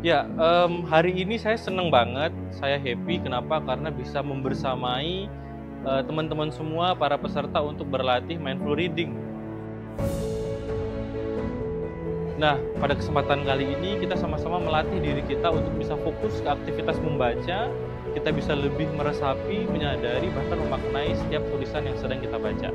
Ya, um, hari ini saya senang banget, saya happy. Kenapa? Karena bisa membersamai uh, teman-teman semua para peserta untuk berlatih mindful reading. Nah, pada kesempatan kali ini kita sama-sama melatih diri kita untuk bisa fokus ke aktivitas membaca. Kita bisa lebih meresapi, menyadari, bahkan memaknai setiap tulisan yang sedang kita baca.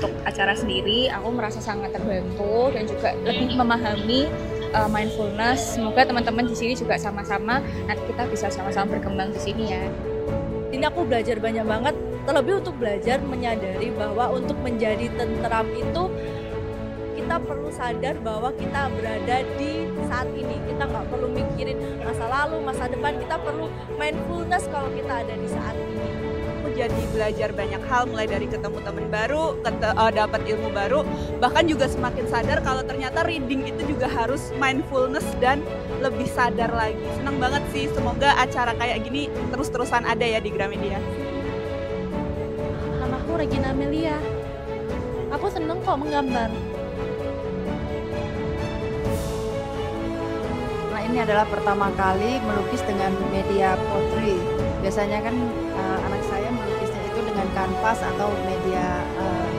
Untuk acara sendiri aku merasa sangat terbantu dan juga lebih memahami uh, mindfulness. Semoga teman-teman di sini juga sama-sama nanti kita bisa sama-sama berkembang di sini ya. Ini aku belajar banyak banget, terlebih untuk belajar menyadari bahwa untuk menjadi tentram itu kita perlu sadar bahwa kita berada di saat ini. Kita nggak perlu mikirin masa lalu, masa depan. Kita perlu mindfulness kalau kita ada di saat ini jadi belajar banyak hal mulai dari ketemu teman baru, uh, dapat ilmu baru, bahkan juga semakin sadar kalau ternyata reading itu juga harus mindfulness dan lebih sadar lagi. Senang banget sih, semoga acara kayak gini terus-terusan ada ya di Gramedia. Namaku Regina Amelia. Aku seneng kok menggambar. Nah ini adalah pertama kali melukis dengan media potri. Biasanya kan uh, anak kanvas atau media uh,